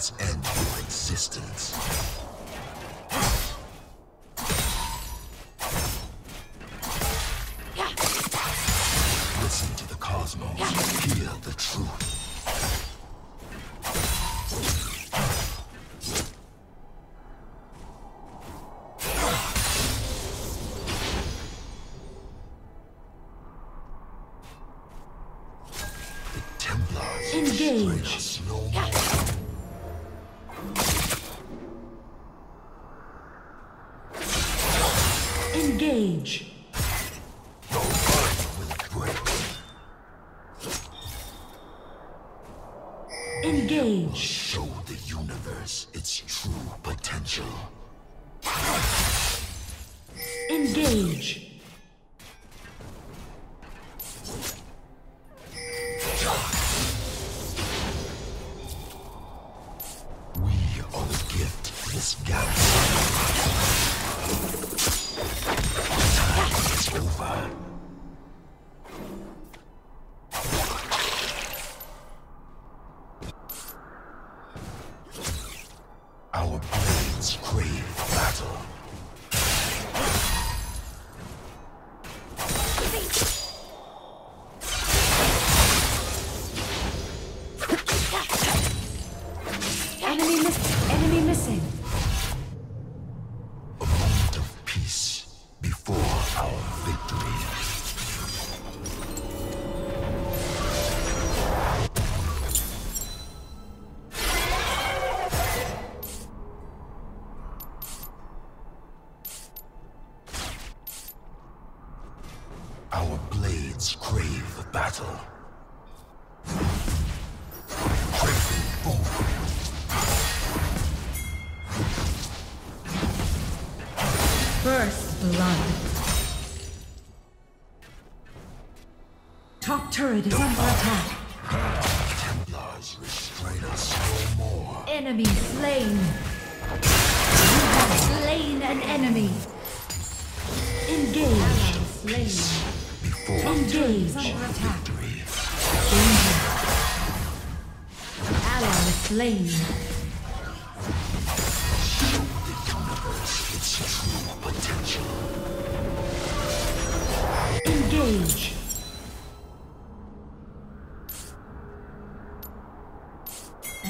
Let's end your existence. Engage. No heart will. Engage. Show the universe its true potential. Engage. We are the gift this galaxy. Enemy missing. First blood. Top turret is under attack. Templars restrain us no more. Enemy slain. You have slain an enemy. Engage. Slain. Before Engage. our victory. Ally slain. Engage.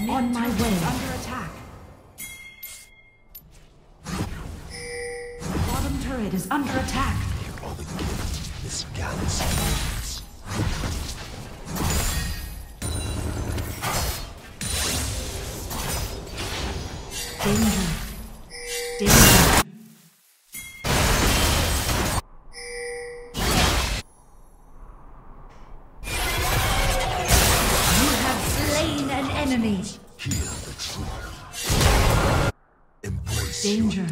On my way. Under attack. Bottom turret is under attack. You are the gift this galaxy Danger.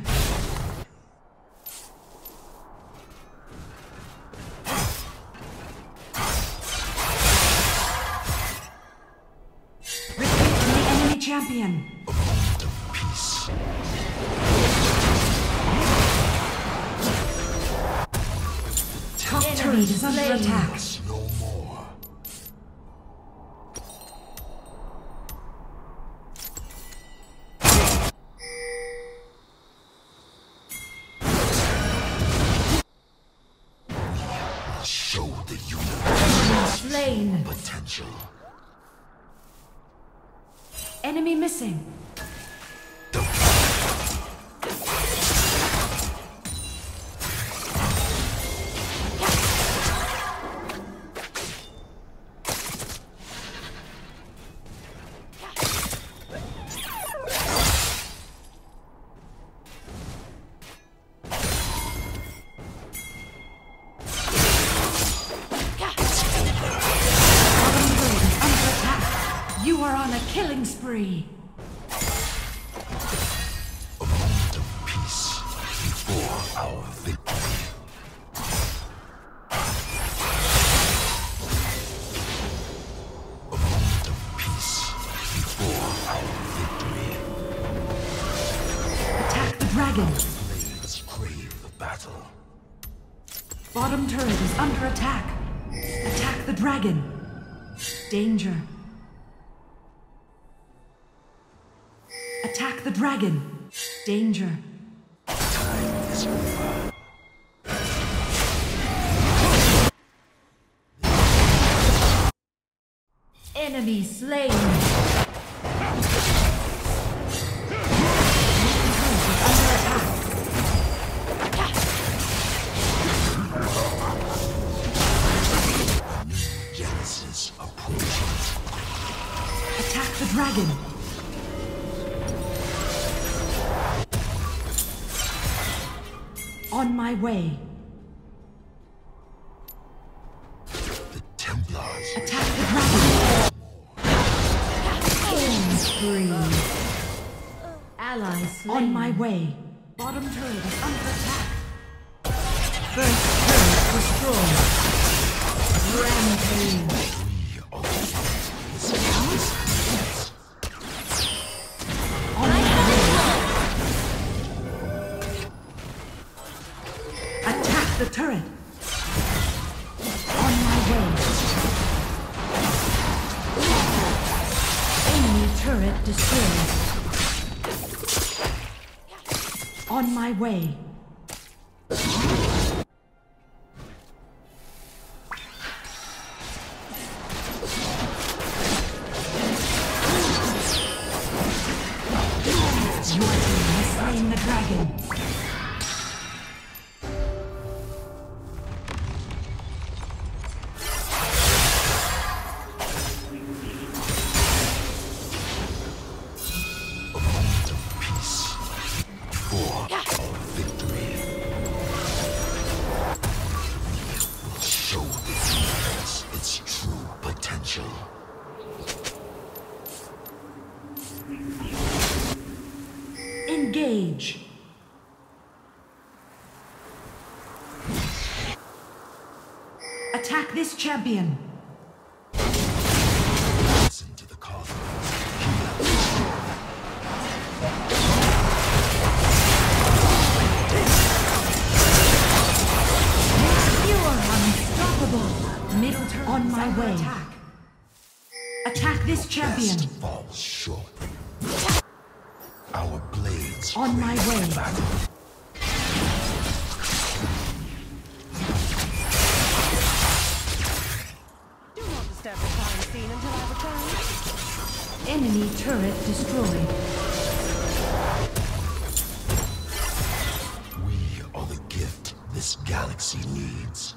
From the enemy champion. moment of peace. Top turret is under attack. Enemy missing. Blades crave battle. Bottom turret is under attack. Attack the dragon. Danger. Attack the dragon. Danger. Time is over. Enemy slain. Dragon. On my way. The Templars Attack the dragon. Killing spree. Allies slain. On my way. Bottom turret is under attack. First turret destroyed. Rampage. Destroyed. On my way. Champion. Listen to the cosmos. You are unstoppable. Middle turn on my way. Attack. Attack this champion. Best falls short. Our blades On my way. battle. Enemy turret destroyed. We are the gift this galaxy needs.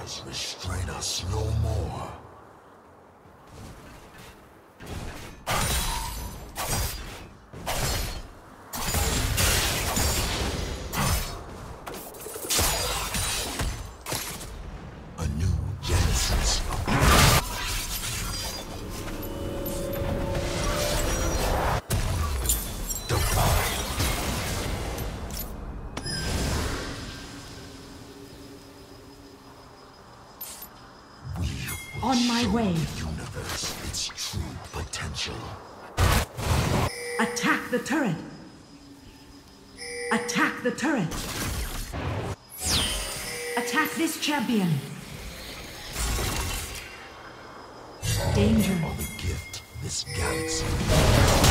Templars restrain us no more. On my way. the universe its true potential. Attack the turret. Attack the turret. Attack this champion. Danger. Are the gift this galaxy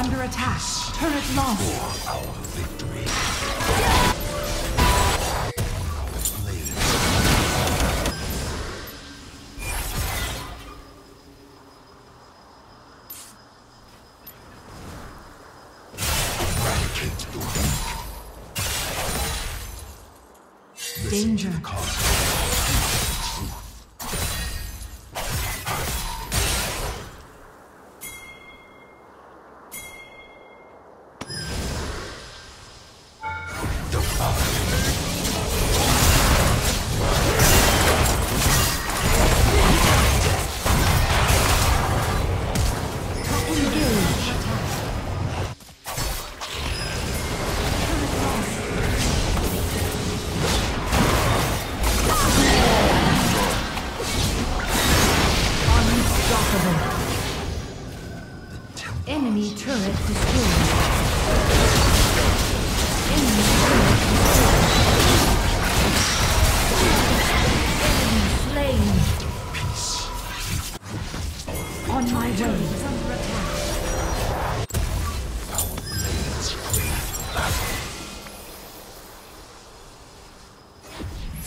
under attack. Turret lost. for our victory. Eradicate weak. Danger. Destroyed. Enemy turret destroyed. Enemy slain. On my way.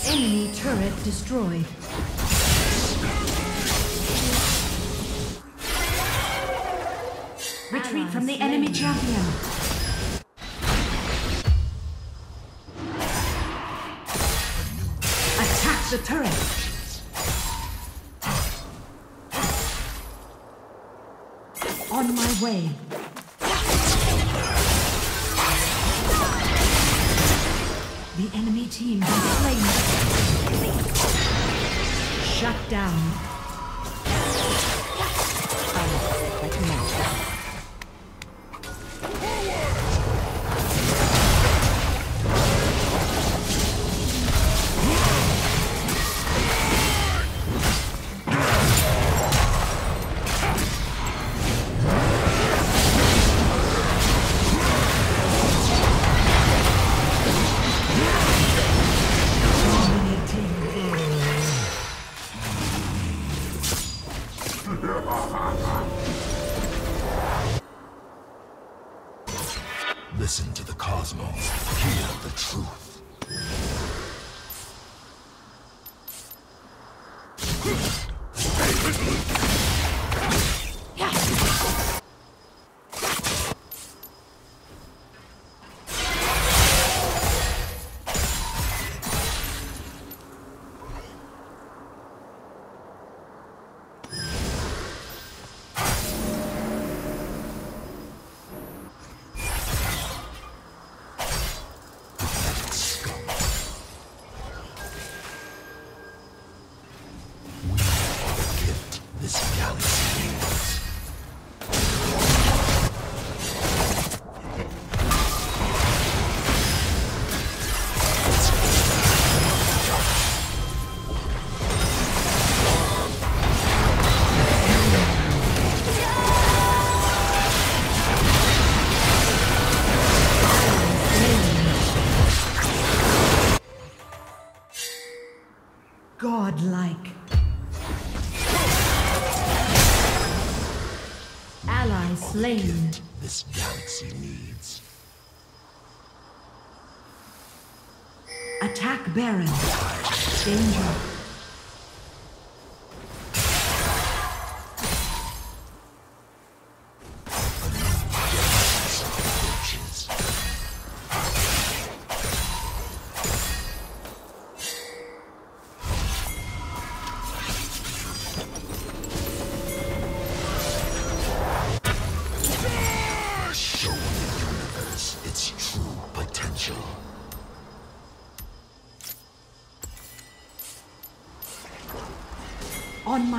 Enemy turret destroyed. Retreat from the enemy champion. Attack the turret. On my way. The enemy team has slain. Shut down. Listen to the cosmos. Hear the truth. Slain. This galaxy needs. Attack Baron. Danger.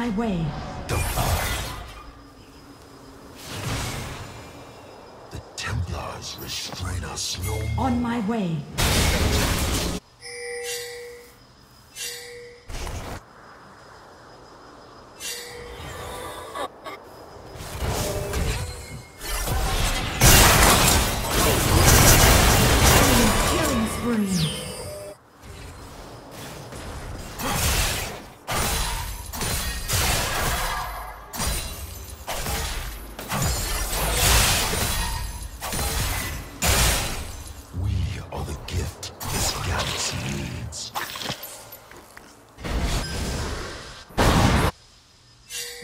My way. The Templars restrain us no more. On my way.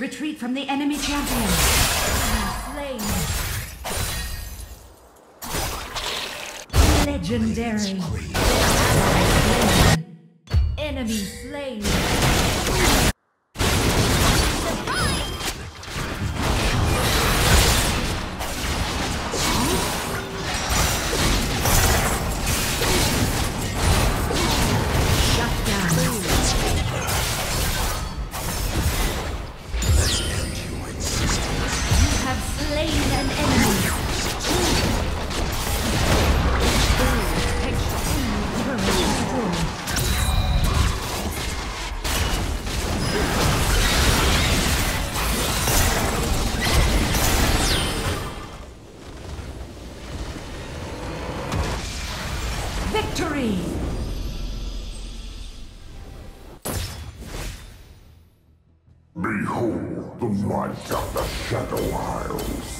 Retreat from the enemy champion. Legendary. Enemy slain. Victory! Behold the might of the Shadow Isles.